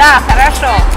Да, хорошо.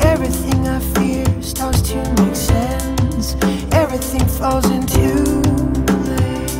Everything I fear starts to make sense. Everything falls into place.